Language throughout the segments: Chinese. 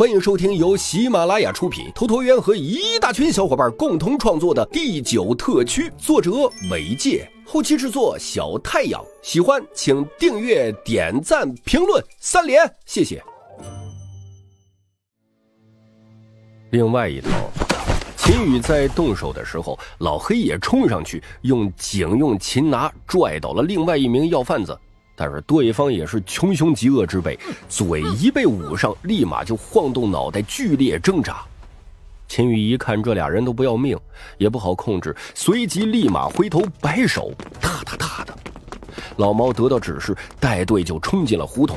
欢迎收听由喜马拉雅出品，头陀渊和一大群小伙伴共同创作的第九特区，作者韦介，后期制作小太阳。喜欢请订阅、点赞、评论三连，谢谢。另外一头，秦宇在动手的时候，老黑也冲上去，用警用擒拿拽倒了另外一名要贩子。但是对方也是穷凶极恶之辈，嘴一被捂上，立马就晃动脑袋，剧烈挣扎。秦宇一看这俩人都不要命，也不好控制，随即立马回头摆手，哒哒哒的。老猫得到指示，带队就冲进了胡同。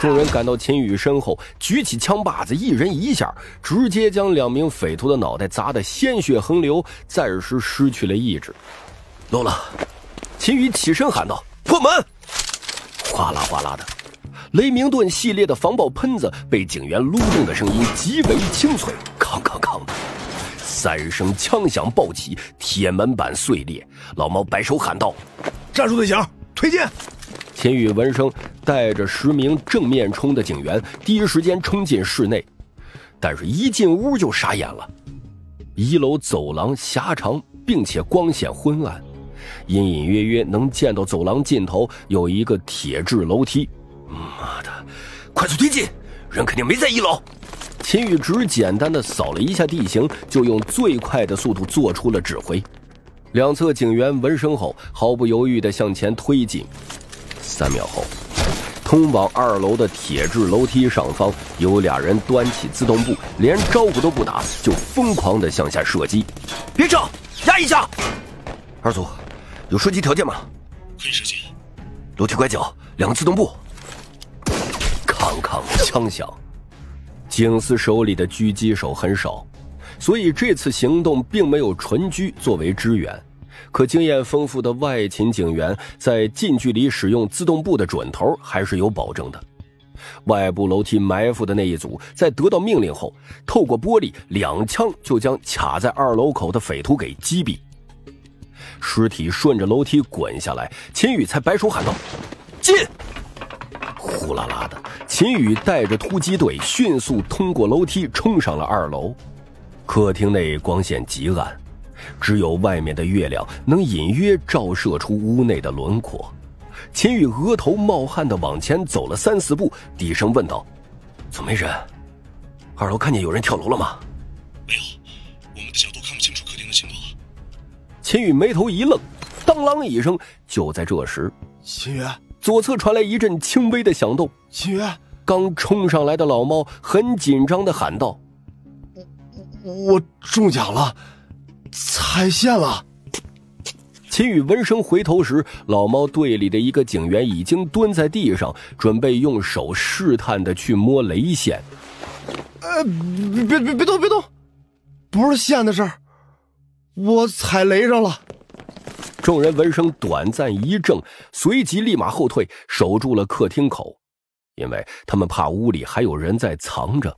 众人赶到秦宇身后，举起枪把子，一人一下，直接将两名匪徒的脑袋砸得鲜血横流，暂时失去了意志。漏了！秦宇起身喊道：“破门！”哗啦哗啦的，雷明顿系列的防爆喷子被警员撸动的声音极为清脆，哐哐哐，三声枪响爆起，铁门板碎裂。老猫摆手喊道：“战术队形，推进！”秦宇闻声，带着十名正面冲的警员，第一时间冲进室内，但是一进屋就傻眼了。一楼走廊狭长，并且光线昏暗。隐隐约约能见到走廊尽头有一个铁质楼梯，妈的，快速推进！人肯定没在一楼。秦宇只简单的扫了一下地形，就用最快的速度做出了指挥。两侧警员闻声后，毫不犹豫的向前推进。三秒后，通往二楼的铁质楼梯上方有俩人端起自动步，连招呼都不打，就疯狂的向下射击。别撤，压一下。二组。有射击条件吗？可以射击。楼梯拐角，两个自动步。康康枪响。警司手里的狙击手很少，所以这次行动并没有纯狙作为支援。可经验丰富的外勤警员在近距离使用自动步的准头还是有保证的。外部楼梯埋伏的那一组在得到命令后，透过玻璃两枪就将卡在二楼口的匪徒给击毙。尸体顺着楼梯滚下来，秦宇才摆手喊道：“进！”呼啦啦的，秦宇带着突击队迅速通过楼梯冲上了二楼。客厅内光线极暗，只有外面的月亮能隐约照射出屋内的轮廓。秦宇额头冒汗的往前走了三四步，低声问道：“怎么没人？二楼看见有人跳楼了吗？”秦宇眉头一愣，当啷一声，就在这时，秦宇左侧传来一阵轻微的响动。秦宇刚冲上来的老猫很紧张的喊道：“我中奖了，踩线了。”秦宇闻声回头时，老猫队里的一个警员已经蹲在地上，准备用手试探的去摸雷线。呃，别别别别动别动，不是线的事儿。我踩雷上了！众人闻声短暂一怔，随即立马后退，守住了客厅口，因为他们怕屋里还有人在藏着。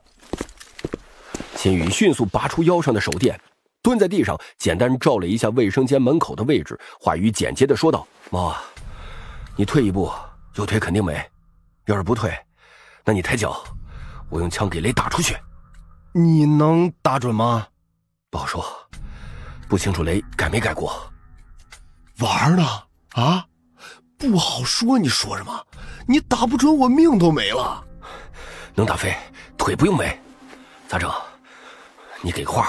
秦宇迅速拔出腰上的手电，蹲在地上，简单照了一下卫生间门口的位置，话语简洁的说道：“猫，你退一步，右腿肯定没；要是不退，那你抬脚，我用枪给雷打出去。你能打准吗？不好说。”不清楚雷改没改过，玩呢啊？不好说，你说什么？你打不准，我命都没了。能打飞，腿不用没，咋整？你给个话。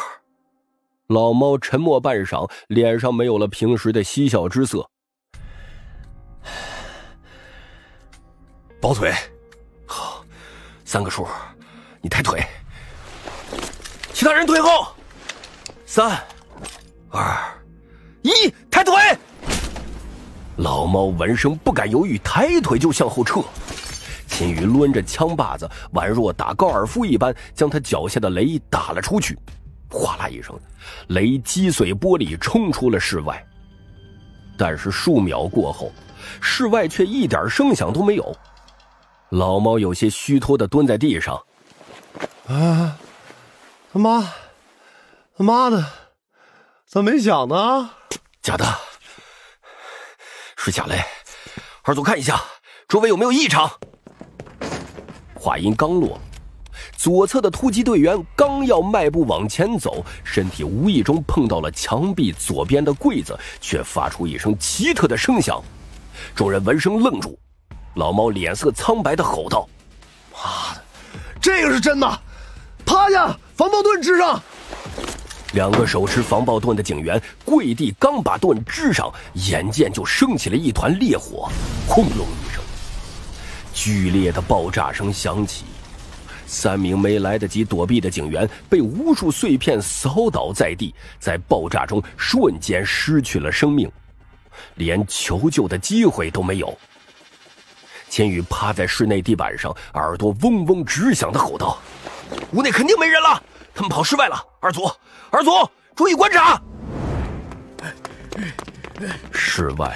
老猫沉默半晌，脸上没有了平时的嬉笑之色。保腿，好，三个数，你抬腿，其他人退后，三。二，一，抬腿！老猫闻声不敢犹豫，抬腿就向后撤。秦宇抡着枪把子，宛若打高尔夫一般，将他脚下的雷打了出去。哗啦一声，雷击碎玻璃，冲出了室外。但是数秒过后，室外却一点声响都没有。老猫有些虚脱的蹲在地上。啊！他妈！他妈的！怎么没响呢？假的，是假雷。二组看一下，周围有没有异常。话音刚落，左侧的突击队员刚要迈步往前走，身体无意中碰到了墙壁左边的柜子，却发出一声奇特的声响。众人闻声愣住，老猫脸色苍白的吼道：“妈的，这个是真的！趴下，防爆盾支上！”两个手持防爆盾的警员跪地，刚把盾支上，眼见就升起了一团烈火，轰隆一声，剧烈的爆炸声响起。三名没来得及躲避的警员被无数碎片扫倒在地，在爆炸中瞬间失去了生命，连求救的机会都没有。千羽趴在室内地板上，耳朵嗡嗡直响的吼道：“屋内肯定没人了，他们跑室外了。二组，二组，注意观察。”室外，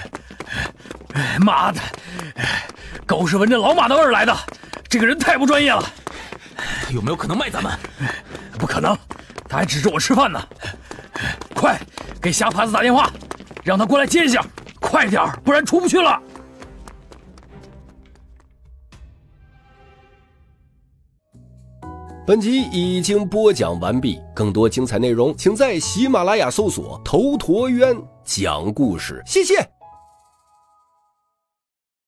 妈的，狗是闻着老马的味儿来的，这个人太不专业了。有没有可能卖咱们？不可能，他还指着我吃饭呢。快给瞎耙子打电话，让他过来接一下，快点不然出不去了。本集已经播讲完毕，更多精彩内容，请在喜马拉雅搜索“头陀渊讲故事”。谢谢。